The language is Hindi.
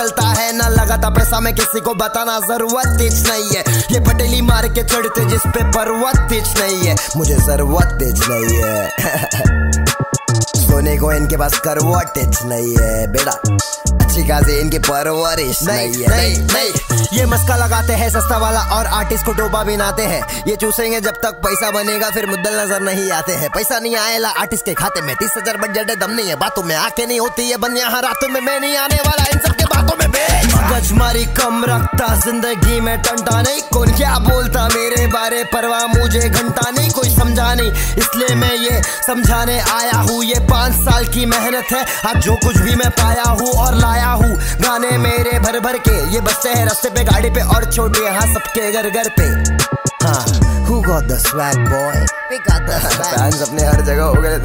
चलता है ना लगाता पैसा में किसी को बताना ज़रूरत तेज नहीं है। ये पटेली मार के चढ़ते जिस पे पर्वत तेज नहीं है। मुझे ज़रूरत तेज नहीं है। सोने को इनके पास करवट नहीं है बेटा। अच्छी खासी इनकी परवरिश नहीं, नहीं है। नहीं, नहीं। नहीं ये मस्का लगाते हैं सस्ता वाला और आर्टिस्ट को डोबा बिनाते हैं। ये चूसेंगे जब तक पैसा बनेगा फिर मुद्दल नज़र नहीं आते हैं। पैसा नहीं आएगा आर्टिस्ट के खाते में तीस हज़ार बजट दम नहीं है। बातों में आके नहीं होती है बन यहाँ रातों में मैं नहीं आने वाला। इन सबके बातों में मारी कम रखता ज़िंदगी में टंटा नहीं। कौन क्या बोलता मेरे बारे परवाह मुझे घंटा नहीं। कोई समझा नहीं इसलिए मैं ये समझाने आया हूँ। ये पाँच साल की मेहनत है अब जो कुछ भी मैं पाया हूँ और लाया हूँ। गाने मेरे भर भर के ये बसते हैं रस्ते पे गाड़ी पे और छोटे यहाँ सबके घर घर पे। हाँ Who got the swag boy? We got the swag. Fans अपने हर जगह हो गए